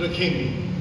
for the king.